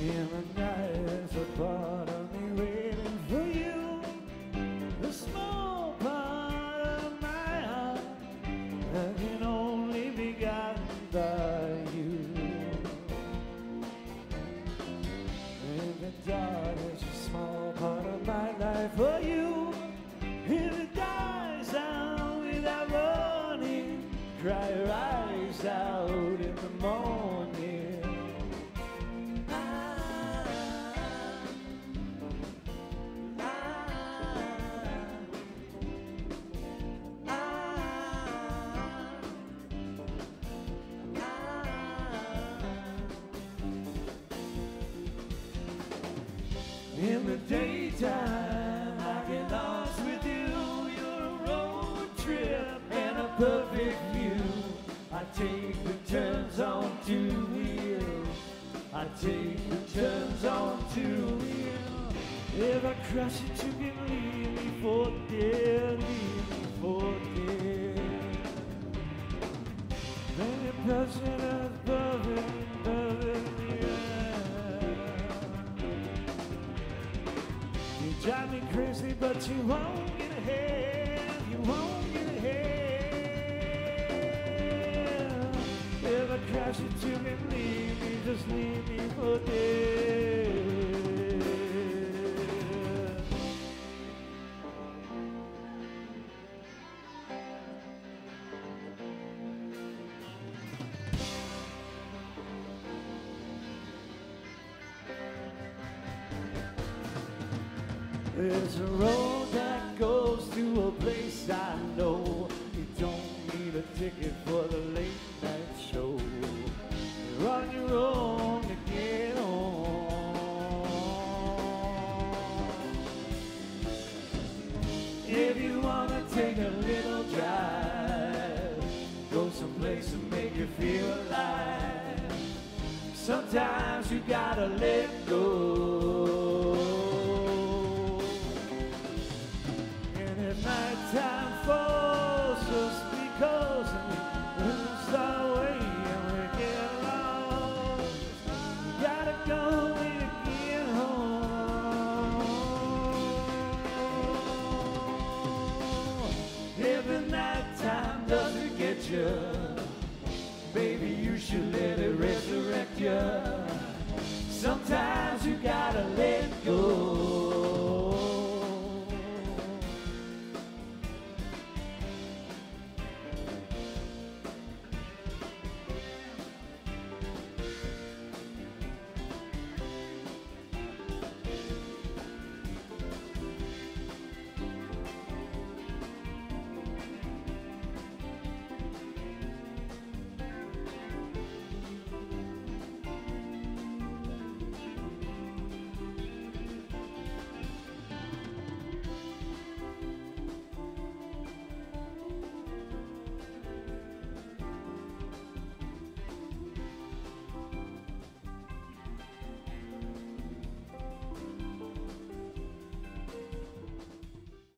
In the night, there's a part of me waiting for you. Small part of my heart that can only be gotten by you. In the dark, there's a small part of my life for you. Without warning, cry your eyes out in the morning. In the daytime, I get lost with you. You're a road trip and a perfect view. I take the turns on two wheels. I take the turns on two wheels. If I crash it, you can leave me for dead, but you won't get ahead. You won't get ahead. If I crash you can leave me, just leave me for dead. There's a road that goes to a place I know. You don't need a ticket for the late night show. You're on your own to get home. If you wanna take a little drive, go someplace to make you feel alive. Sometimes you gotta let you let it resurrect you.